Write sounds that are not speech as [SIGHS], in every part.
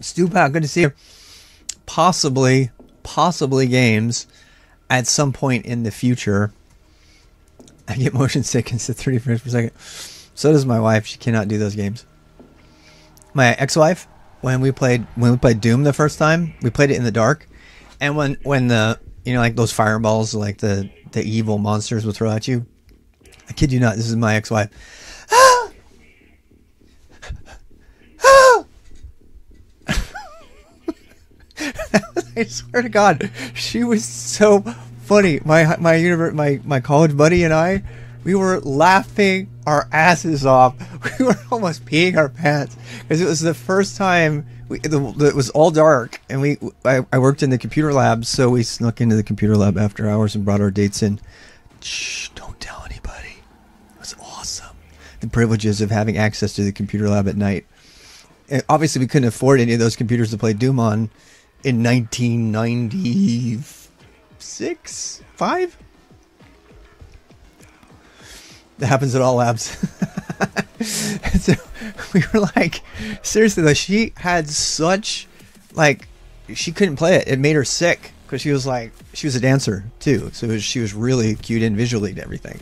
Stupak, good to see you. Possibly, possibly games at some point in the future. I get motion sickness at 30 frames per second. So does my wife. She cannot do those games. My ex-wife, when we played when we played Doom the first time, we played it in the dark, and when when the you know like those fireballs like the the evil monsters will throw at you. I kid you not. This is my ex-wife. [LAUGHS] I swear to God, she was so funny. My my universe, my my college buddy and I, we were laughing our asses off. [LAUGHS] We were almost peeing our pants because it was the first time. We, the, it was all dark, and we I, I worked in the computer lab, so we snuck into the computer lab after hours and brought our dates in. Shh! Don't tell anybody. It was awesome. The privileges of having access to the computer lab at night. And obviously, we couldn't afford any of those computers to play Doom on in 1996, five. That happens at all labs. [LAUGHS] so we were like, seriously, though, she had such like she couldn't play it. It made her sick because she was like she was a dancer too, so was, she was really cued in visually to everything.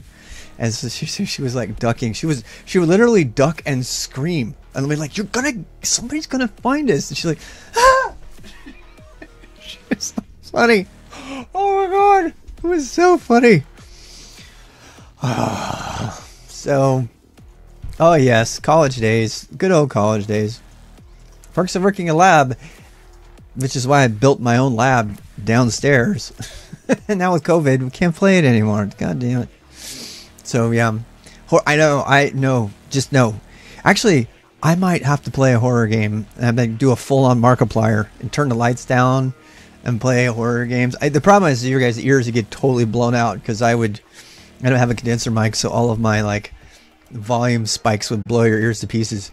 And so she, she was like ducking. She was she would literally duck and scream, and we're like, "You're gonna somebody's gonna find us." And she's like, "Ah!" Funny. Oh my god, it was so funny. [SIGHS] so, oh yes, college days, good old college days. Perks of working a lab, which is why I built my own lab downstairs. and [LAUGHS] now with COVID, we can't play it anymore. God damn it. So yeah, I know, I know, just know. Actually, I might have to play a horror game and then do a full-on Markiplier and turn the lights down and play horror games. I, the problem is your guys' ears would get totally blown out because I would, I don't have a condenser mic, so all of my like volume spikes would blow your ears to pieces.